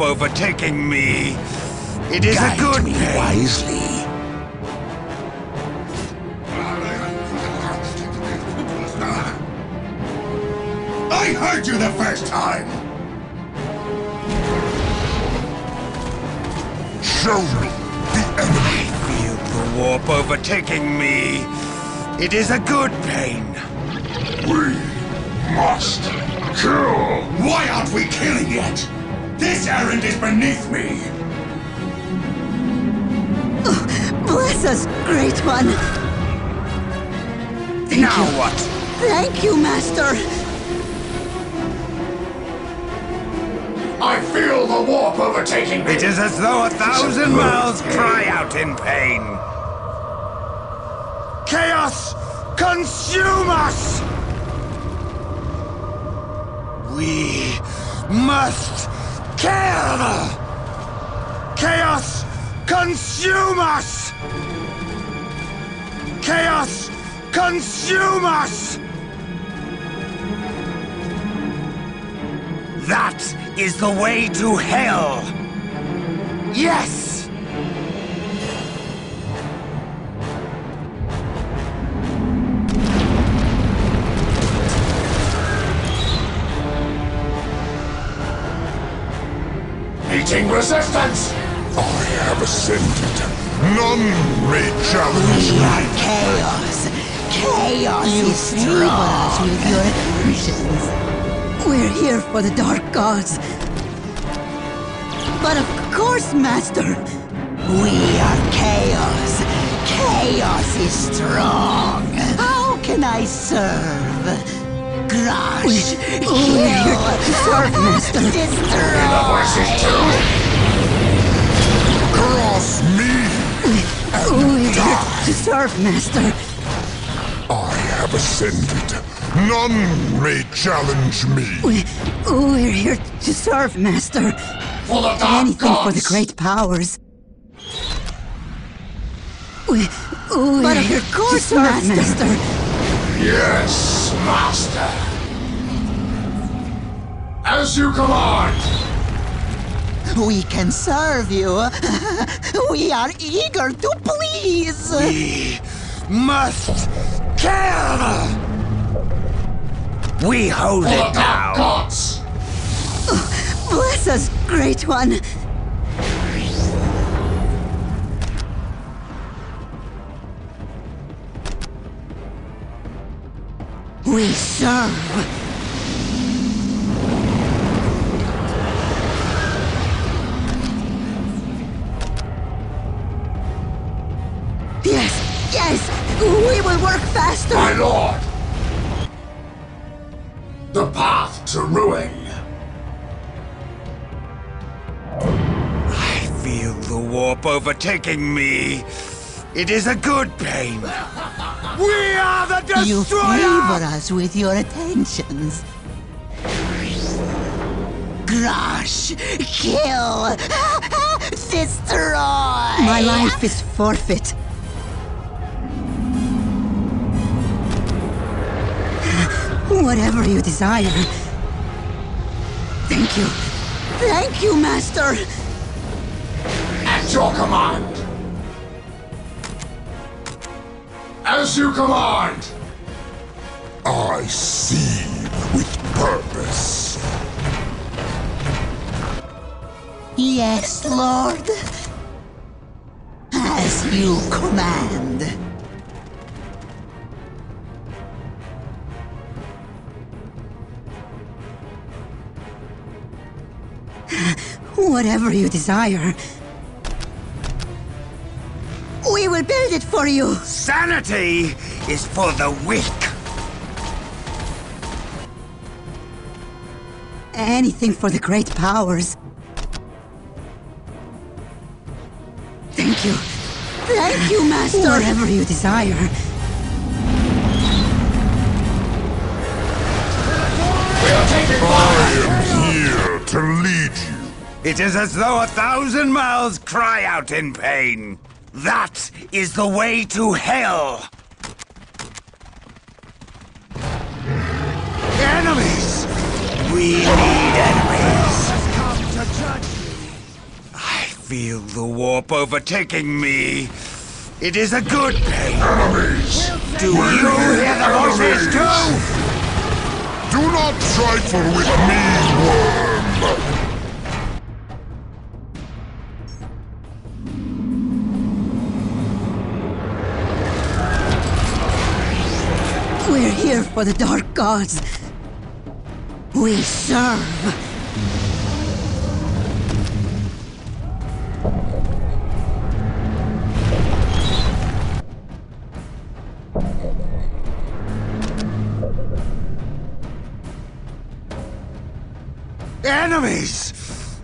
warp overtaking me. It is Guide a good me pain. wisely. I heard you the first time! Show me the enemy. Feel the warp overtaking me. It is a good pain. We must kill! Why aren't we killing yet? This errand is beneath me! Oh, bless us, Great One! Thank now you. what? Thank you, Master! I feel the warp overtaking me! It is as though a thousand mouths cry out in pain. Chaos, consume us! We must kill! Chaos, consume us! Chaos, consume us! That is the way to hell! Yes! Meeting resistance! I have ascended. None may challenge We are me. chaos! Chaos is strong! with your intentions. We're here for the Dark Gods. But of course, Master! We are chaos! Chaos is strong! How can I serve? Crush! Kill! Serve, Master! Destroy! Voices too! Cross me. We're here to serve, Master! I have ascended. None may challenge me. We, we're here to serve, Master. For the dark Anything gods! for the great powers. We, we're but here course, to serve, Master. Yes, Master! As you command! We can serve you. we are eager to please. We must kill! We hold For it now! gods! Bless us, Great One. We serve. Yes, yes, we will work faster. My lord! The path to ruin! I feel the warp overtaking me. It is a good pain. We are the You favor us with your attentions. Crush, kill, destroy. My life is forfeit. Whatever you desire. Thank you. Thank you, Master. At your command! As you command! I see with purpose. Yes, Lord. As you command. Whatever you desire. Will build it for you. Sanity is for the weak. Anything for the great powers. Thank you. Thank you, Master. Whatever you desire. We'll take it I am here to lead you. It is as though a thousand mouths cry out in pain. That is the way to hell. Enemies! We need enemies. Come to judge me. feel the warp overtaking me. It is a good pain. Enemies! Do you hear the voices too? Do not trifle with me, worm! For the dark gods. We serve. Enemies!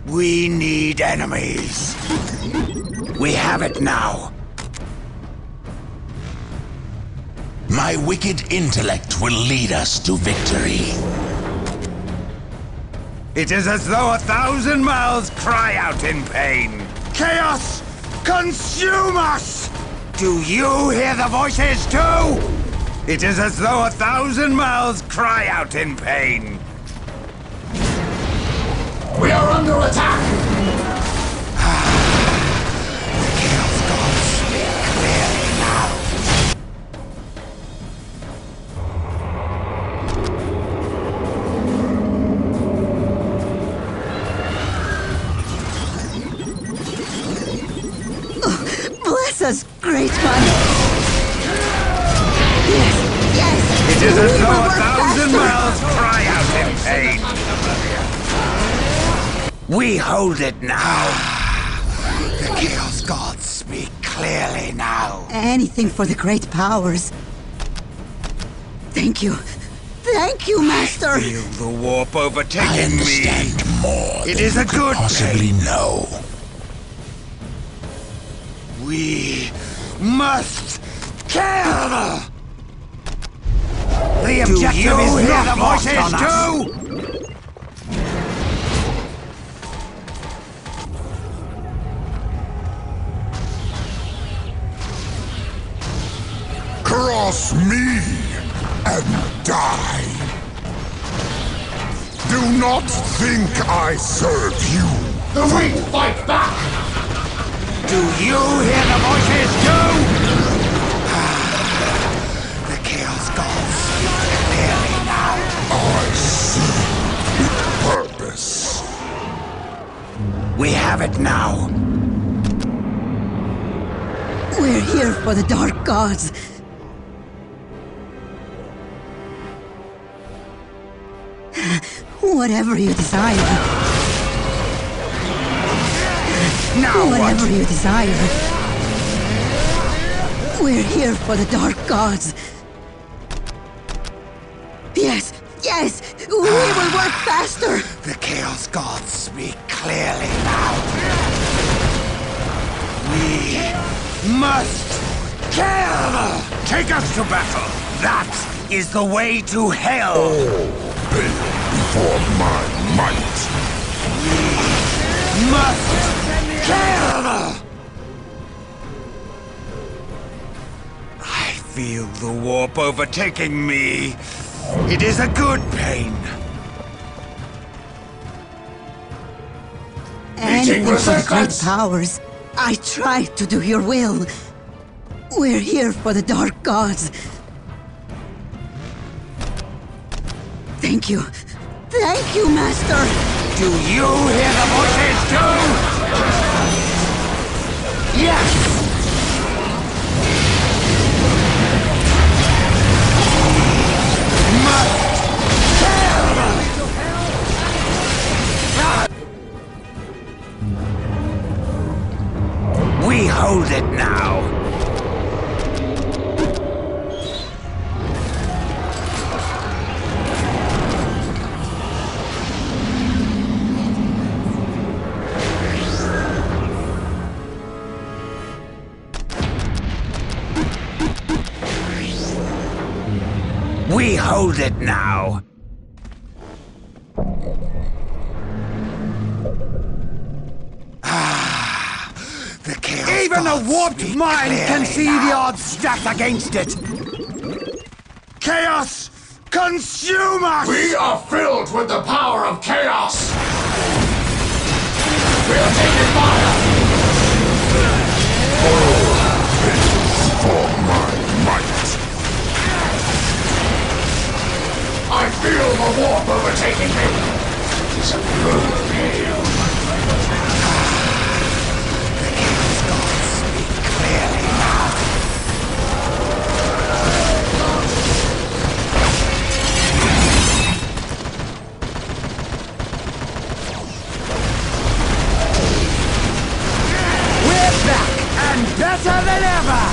We need enemies. We have it now. My wicked intellect will lead us to victory. It is as though a thousand mouths cry out in pain. Chaos, consume us! Do you hear the voices too? It is as though a thousand mouths cry out in pain. We are under attack! Us, great one. Yes, yes. It is as we though a work thousand faster. mouths cry out in pain. We hold it now. The Chaos Gods speak clearly now. Anything for the great powers. Thank you. Thank you, Master. Feel the warp I overtaking me. understand more It than is you a could good possibly know. We must kill. The objective is not the voices too. Cross me and die! Do not think I serve you! The weak fight back! Do you hear the voices too? Ah, the Chaos Gods speak clearly now. I see with purpose. We have it now. We're here for the dark gods. Whatever you desire, Now what? whatever you desire. We're here for the dark gods. Yes, yes, we will work faster. The Chaos Gods speak clearly now. We must kill! Take us to battle! That is the way to hell! All bend before my might. We Must I feel the warp overtaking me. It is a good pain. Anything for the great powers. I try to do your will. We're here for the dark gods. Thank you. Thank you, Master. Do you hear the voices too? Yes! It now. Ah, the chaos. Even a warped mind can see the odds stacked against it. Chaos, consume us! We are filled with the power of chaos! We are taking fire! feel the warp overtaking me. It is a good. The gods clearly now. We're back and better than ever!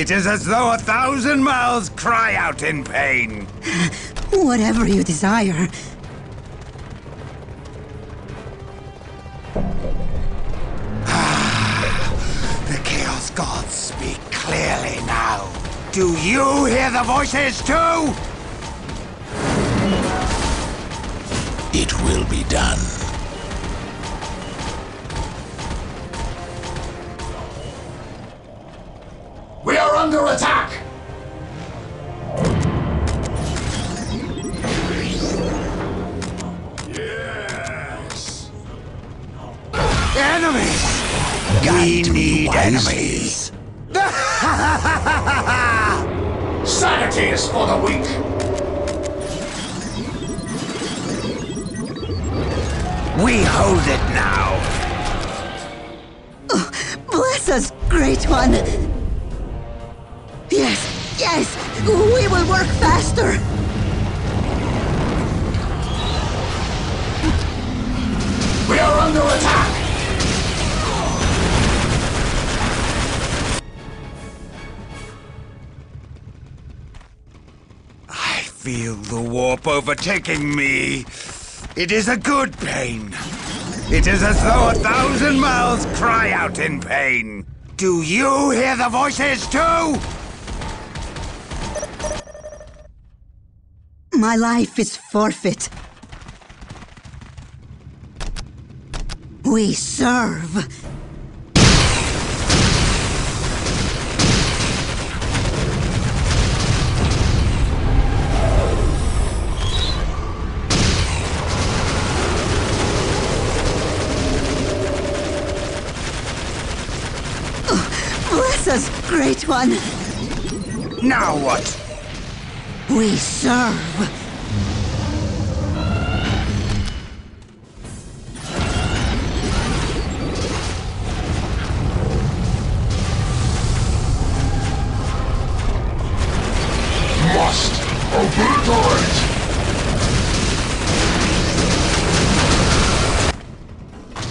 It is as though a thousand mouths cry out in pain. Whatever you desire. Ah, the Chaos Gods speak clearly now. Do you hear the voices too? It will be done. Feel the warp overtaking me. It is a good pain. It is as though a thousand mouths cry out in pain. Do you hear the voices too? My life is forfeit. We serve. Great One. Now what? We serve. Must obliterate!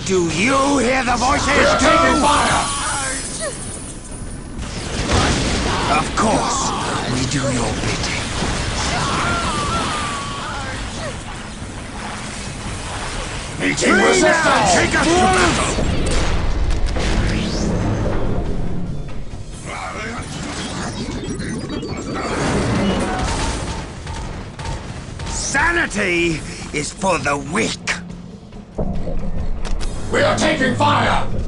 Do you hear the voices Taking fire! Course. We do your bidding. Meeting resistance! Take us to battle! Sanity is for the weak. We are taking fire!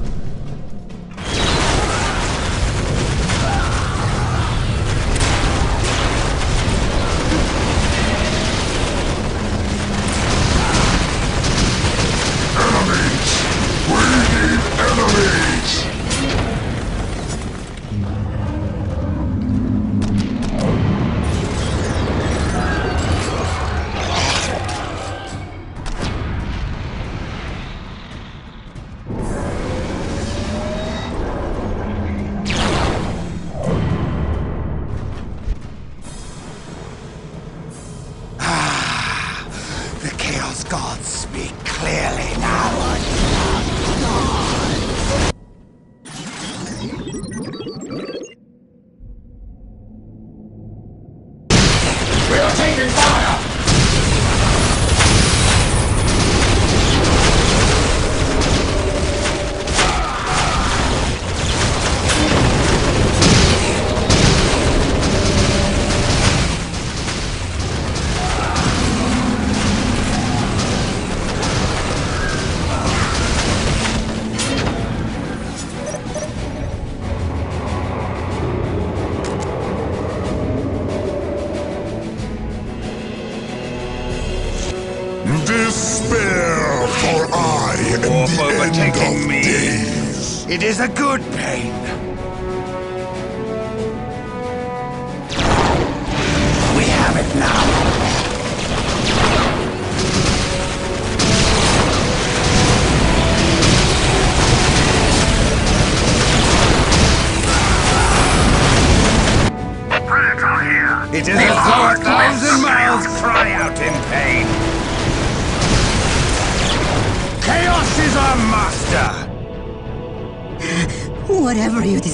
It is a good pain.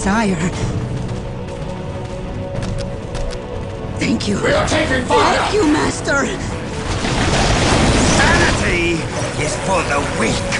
desire. Thank you. We are taking fire! Thank you, Master! Sanity is for the weak.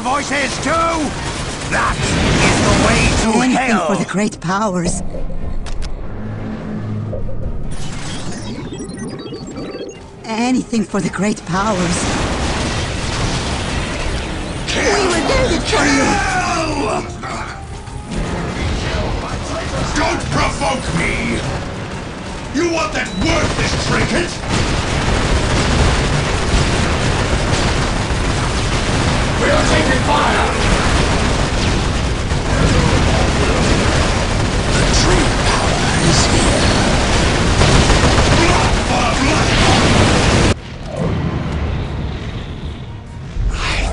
voices too? That is the way to Anything hell! for the great powers. Anything for the great powers. Kill. We were there to for you! Don't provoke me! You want that worthless trinket? We are taking fire! The true power is here.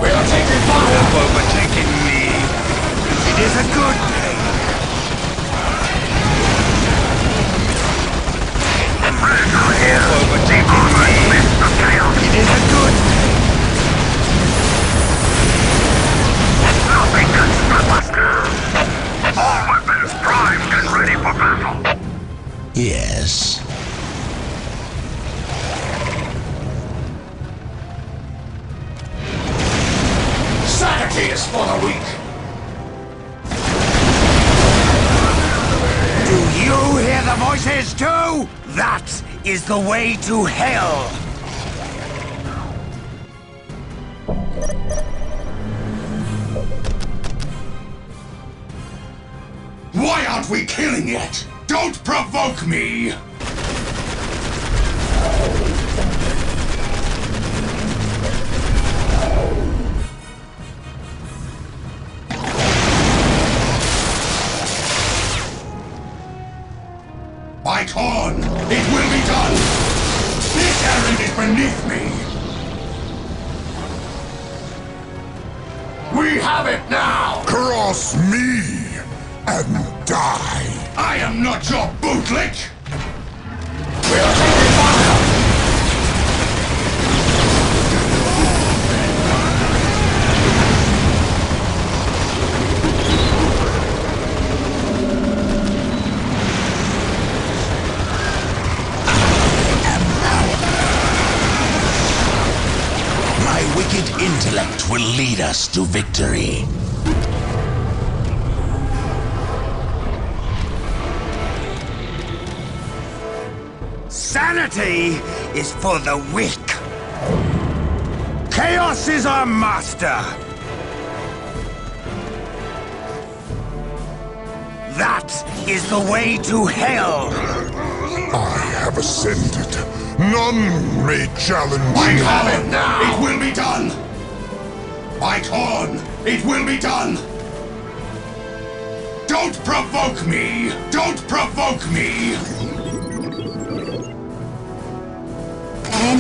We are taking fire! Us to victory. Sanity is for the weak. Chaos is our master. That is the way to hell. I have ascended. None may challenge I me. have it now! It will be done! By Khorne, it will be done! Don't provoke me! Don't provoke me!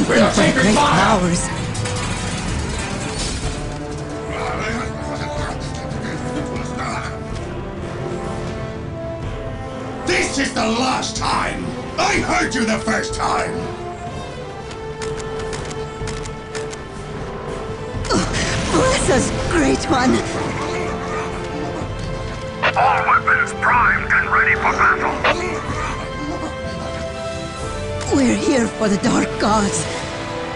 We're taking great fire. powers. This is the last time! I heard you the first time! Bless us, Great One. All weapons primed and ready for battle. We're here for the Dark Gods.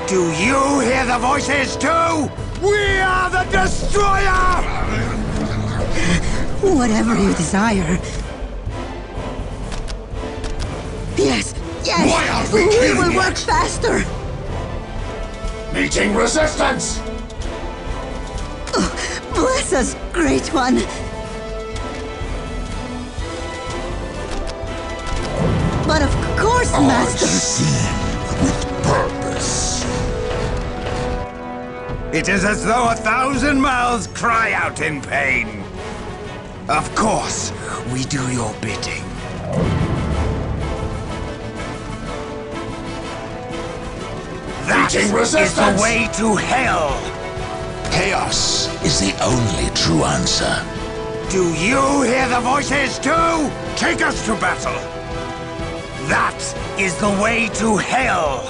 Do you hear the voices too? We are the Destroyer! Whatever you desire. Yes, yes. Why aren't we we will work faster. Meeting resistance! Bless us, Great One. But of course, I Master. see with purpose. It is as though a thousand mouths cry out in pain. Of course, we do your bidding. That is Meeting is the way to hell. Chaos is the only true answer. Do you hear the voices too? Take us to battle. That is the way to hell.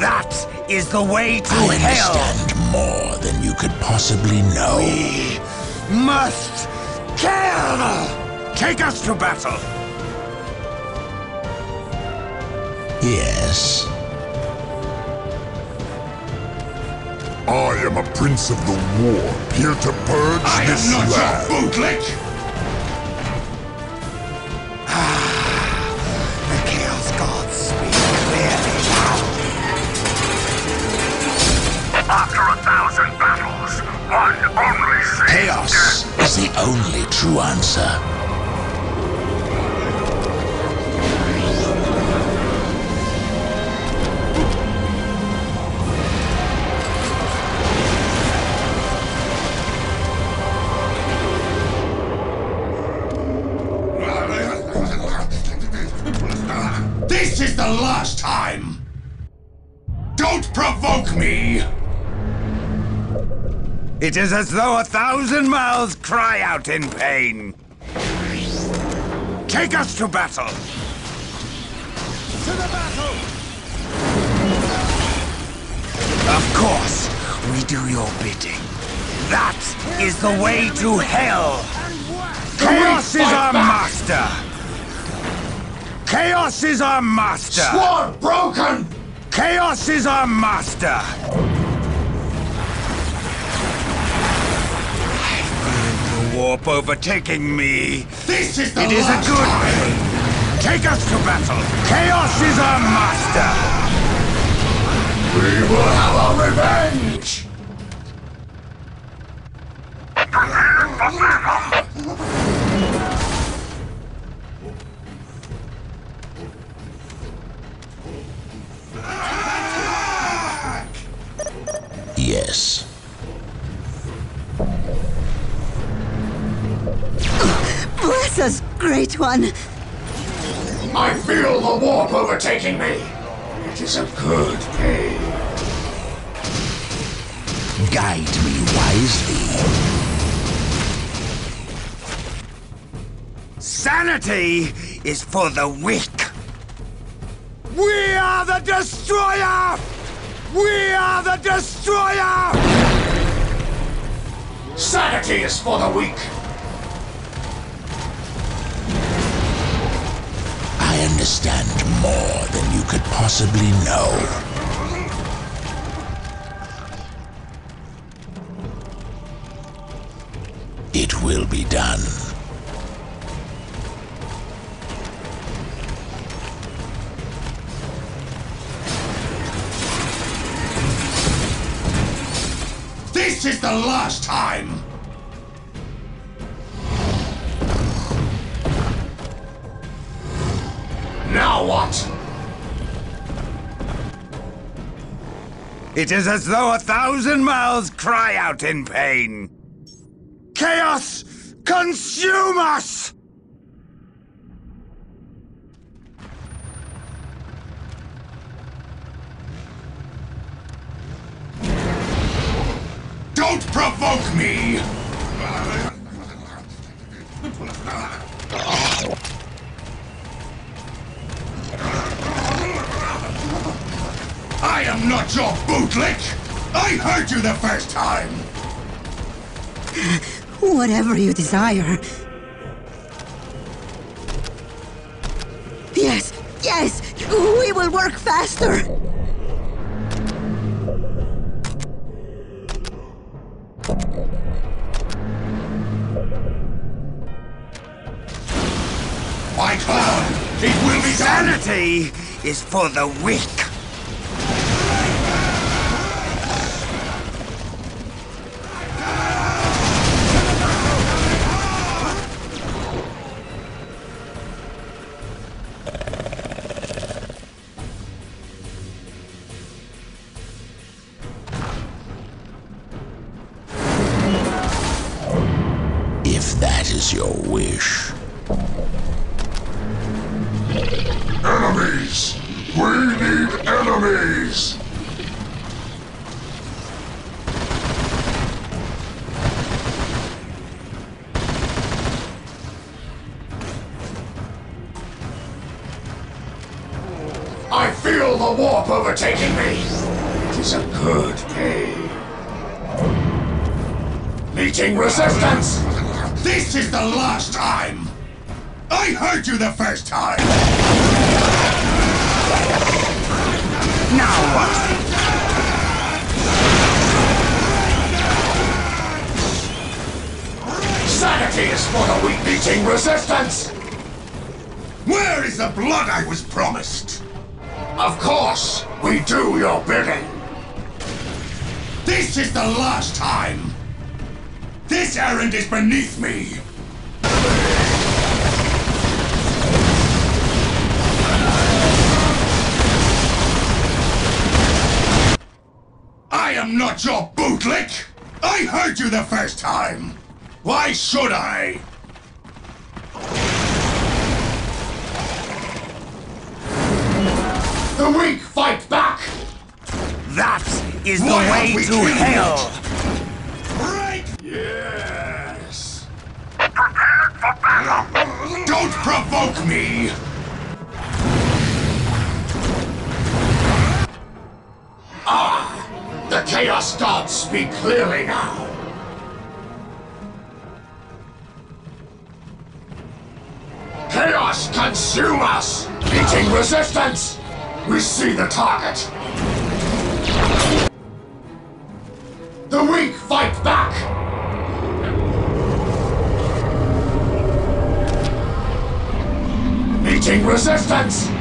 That is the way to I hell. understand more than you could possibly know. We must kill. Take us to battle. Yes. I am a prince of the war, here to purge I this am not land. your bootlick! Ah, the Chaos Gods speak clearly now. After a thousand battles, one only sees Chaos is the only true answer. It is as though a thousand mouths cry out in pain. Take us to battle. To the battle. Of course, we do your bidding. That is the way to hell. Chaos is our master. Chaos is our master. Sword broken! Chaos is our master! Warp overtaking me. This is the It is a good time! pain. Take us to battle. Chaos is our master! We will have our revenge! Prepare for battle. Yes. Bless us, Great One. I feel the warp overtaking me! It is a good pain. Guide me wisely. Sanity is for the weak. We are the destroyer! We are the destroyer! Sanity is for the weak. Understand more than you could possibly know. It will be done. This is the last time. It is as though a thousand mouths cry out in pain. Chaos, consume us! Don't provoke me! Your bootlick! I heard you the first time! Whatever you desire. Yes, yes! We will work faster! My clown! It will be done! Sanity is for the weak. I feel the warp overtaking me! It is a good day. Meeting resistance! This is the last time! I heard you the first time! Now what? Sanity is for the weak meeting resistance! Where is the blood I was promised? Of course, we do your bidding. This is the last time. This errand is beneath me. I am not your bootlick! I heard you the first time! Why should I? The weak fight back! That is the Why way to hell! Right? Yes! Prepare for battle! Don't provoke me! Ah! The Chaos Gods speak clearly now! Chaos consume us! Meeting resistance! We see the target! The weak fight back! Meeting resistance!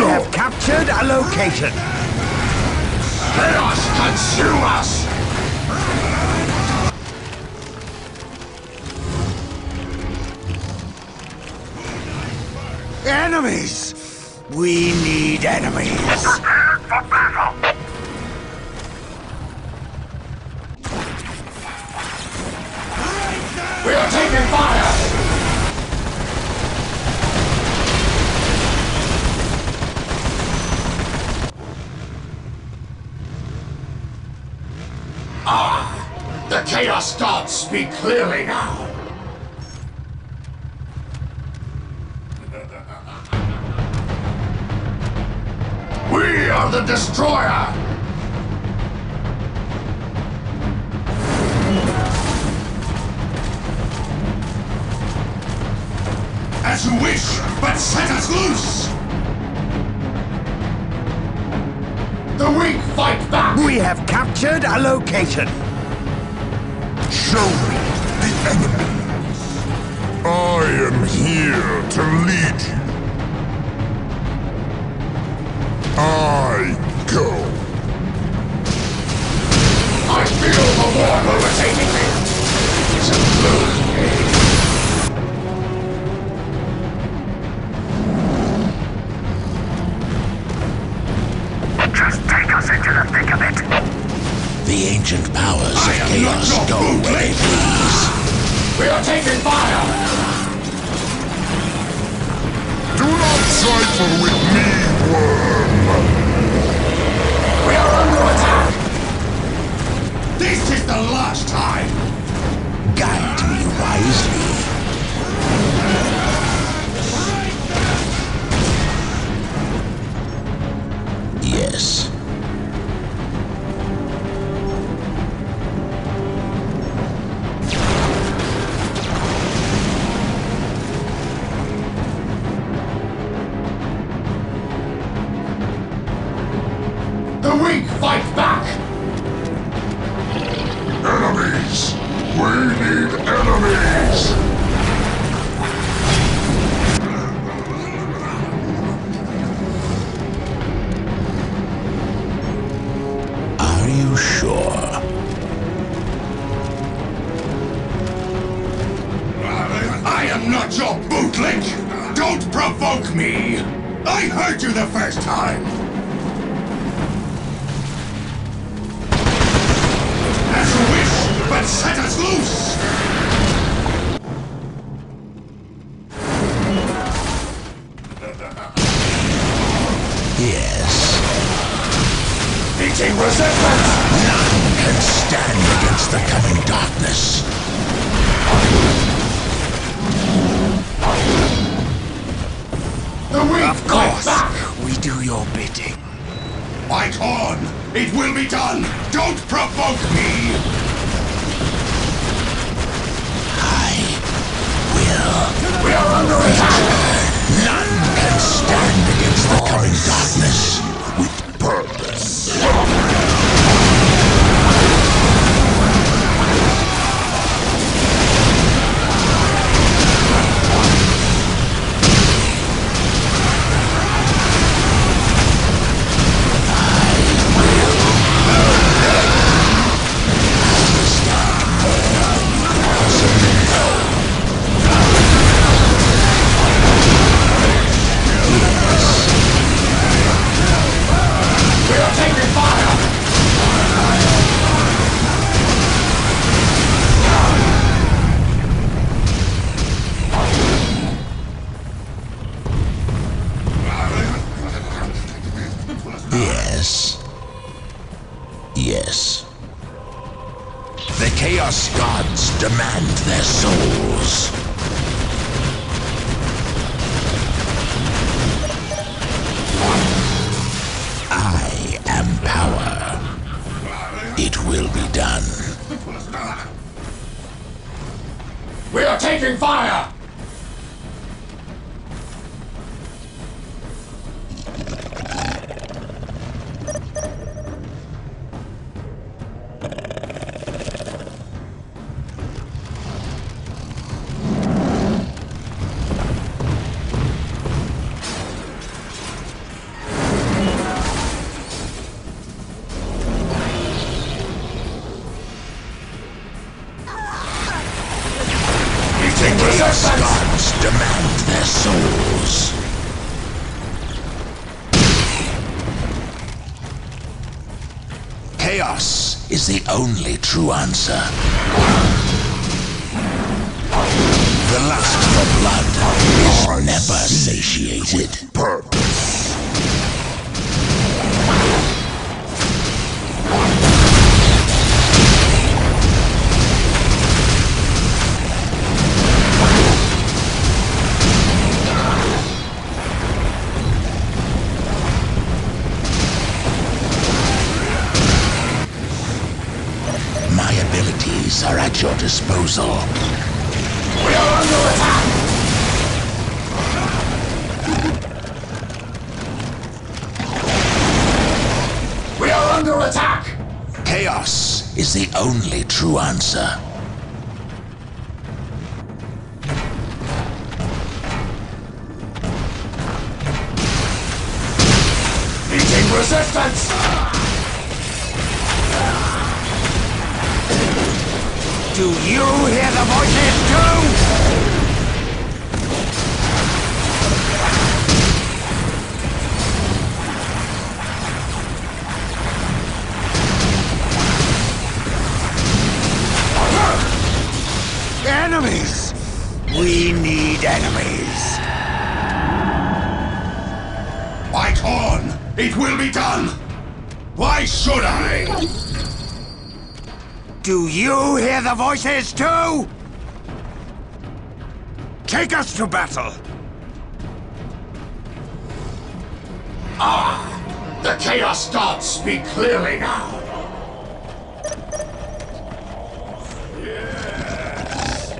We have captured a location. Chaos consume us! Enemies! We need enemies. Chaos speak clearly now! We are the Destroyer! As you wish, but set us loose! The weak fight back! We have captured a location. Show me the enemies. I am here to lead you. I go. I feel the war overtaking me! It's a blue ancient powers I of chaos go where they please. We are taking fire! Do not trifle with me, worm. We are under attack! This is the last time. Guide me wisely. Yes. Meeting resistance! None can stand against the coming darkness. The weak Of course, back! we do your bidding. Fight on. It will be done. Don't provoke me. I will. We are under attack! None can stand against the coming darkness with purpose. We souls. I am power. It will be done. We are taking fire! Only true answer. The lust for blood is never satiated. Abilities are at your disposal. We are under attack! We are under attack! Chaos is the only true answer. Meeting resistance! Do you hear the voices too? Enemies! We need enemies. By Khorne, it will be done! Why should I? Do you hear the voices too? Take us to battle. Ah! The Chaos Gods speak clearly now! Yes.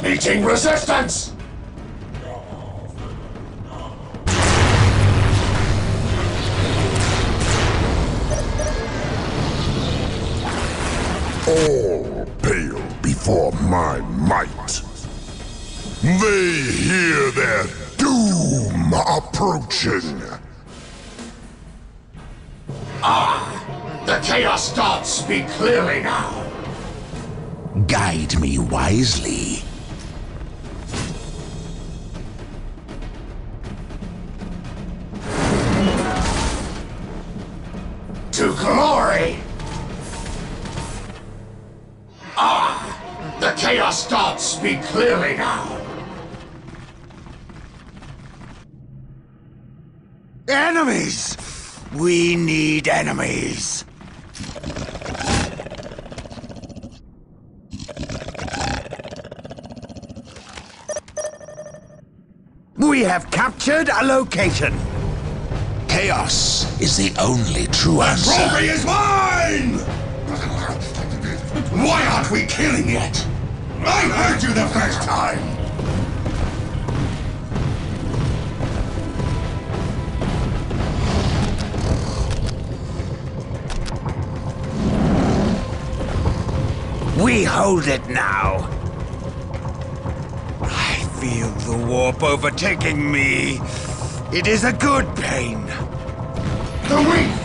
Meeting resistance! All pale before my might. They hear their doom approaching. Ah, the Chaos Gods speak clearly now! Guide me wisely. The Chaos Gods speak clearly now! Enemies! We need enemies. We have captured a location. Chaos is the only true answer. Trophy is mine! Why aren't we killing it? I heard you the first time! We hold it now. I feel the warp overtaking me. It is a good pain. The weak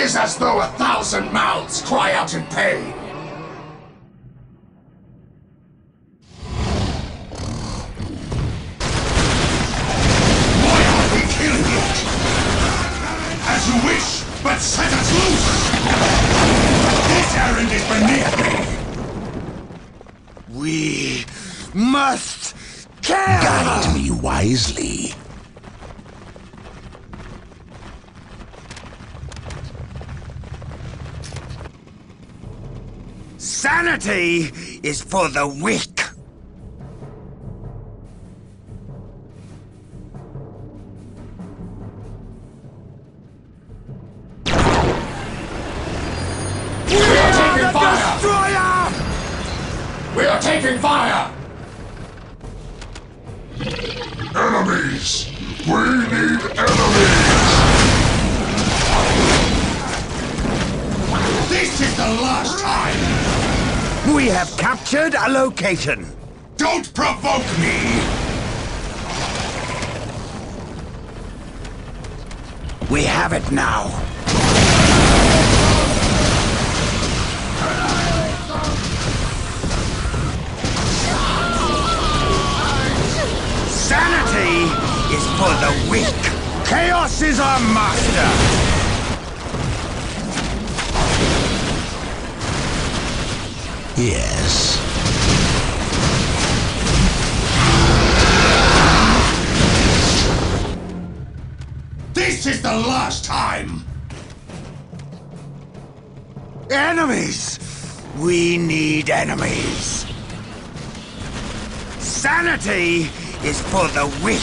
is as though a thousand mouths cry out in pain. Why aren't we killing it? As you wish, but set us loose! This errand is beneath me! We must kill! Guide me wisely. Sanity is for the weak. Location. Don't provoke me! We have it now. Sanity is for the weak. Chaos is our master. Yes. The last time! Enemies! We need enemies. Sanity is for the weak.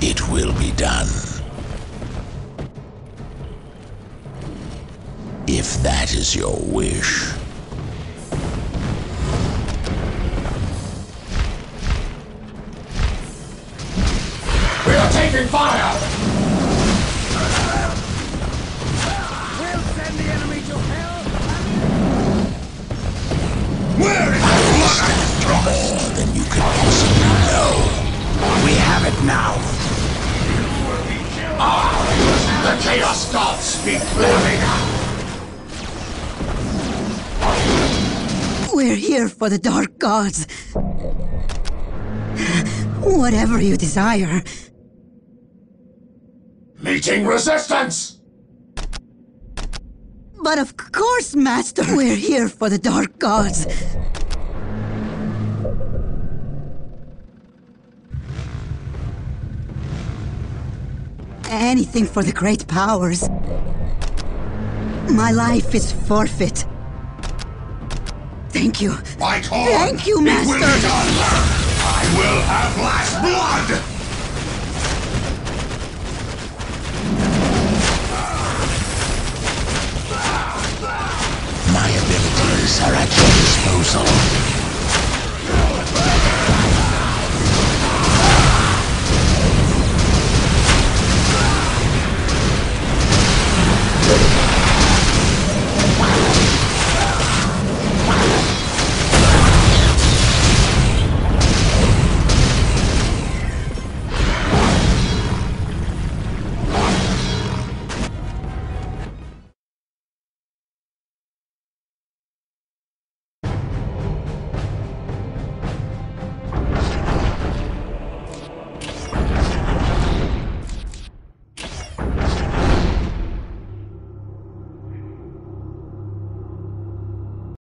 It will be done. If that is your wish. Taking fire! We'll send the enemy to hell. Where is the blood I promised? More than you could possibly know. We have it now. Ah, The Chaos Gods speak clearly! We're here for the Dark Gods. Whatever you desire. Meeting resistance! But of course, Master, we're here for the Dark Gods. Anything for the great powers. My life is forfeit. Thank you. On! Thank you, It will Master. be done! I will have last blood! weapons are at your disposal.